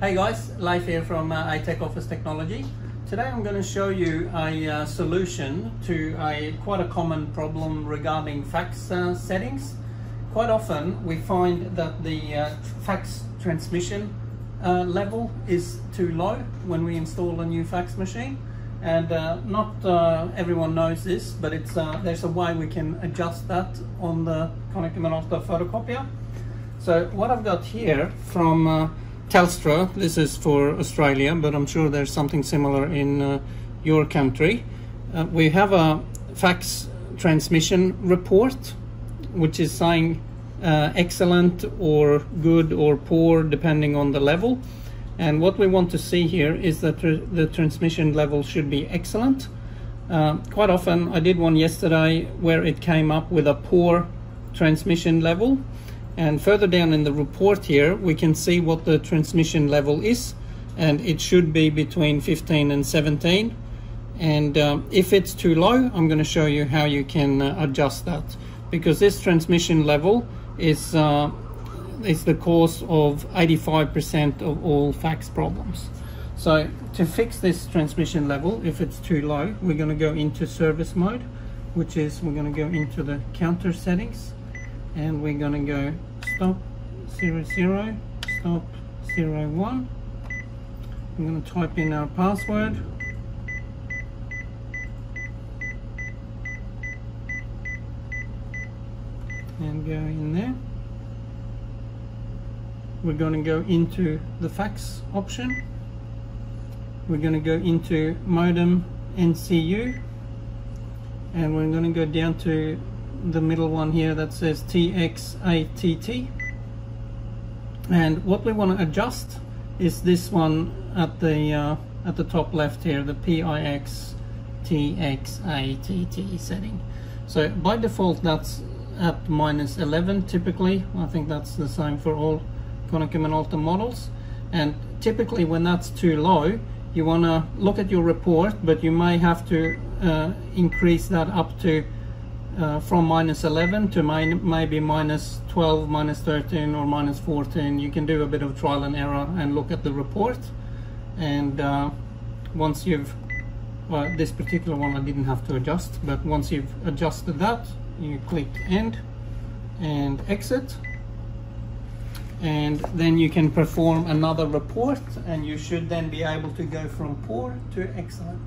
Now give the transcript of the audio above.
Hey guys, Leif here from uh, Office Technology. Today I'm going to show you a uh, solution to a quite a common problem regarding fax uh, settings. Quite often we find that the uh, fax transmission uh, level is too low when we install a new fax machine and uh, not everyone knows this but it's there's a way we can adjust that on the Konica Minolta photocopier. So what I've got here from Telstra, this is for Australia, but I'm sure there's something similar in uh, your country. Uh, we have a fax transmission report, which is saying uh, excellent or good or poor, depending on the level. And what we want to see here is that tr the transmission level should be excellent. Uh, quite often, I did one yesterday where it came up with a poor transmission level. And further down in the report here, we can see what the transmission level is. And it should be between 15 and 17. And um, if it's too low, I'm going to show you how you can uh, adjust that. Because this transmission level is, uh, is the cause of 85% of all fax problems. So to fix this transmission level, if it's too low, we're going to go into service mode, which is we're going to go into the counter settings and we're going to go stop 00, zero, stop 01. I'm going to type in our password. And go in there. We're going to go into the fax option. We're going to go into modem NCU and we're going to go down to the middle one here that says TXATT and what we want to adjust is this one at the uh, at the top left here the PIX TXATT setting. So by default that's at minus 11 typically. I think that's the same for all Konica Minolta models. And typically when that's too low you want to look at your report but you may have to uh, increase that up to uh, from minus 11 to min maybe minus 12, minus 13 or minus 14. You can do a bit of trial and error and look at the report. And uh, once you've, well this particular one I didn't have to adjust, but once you've adjusted that, you click end and exit. And then you can perform another report and you should then be able to go from poor to excellent.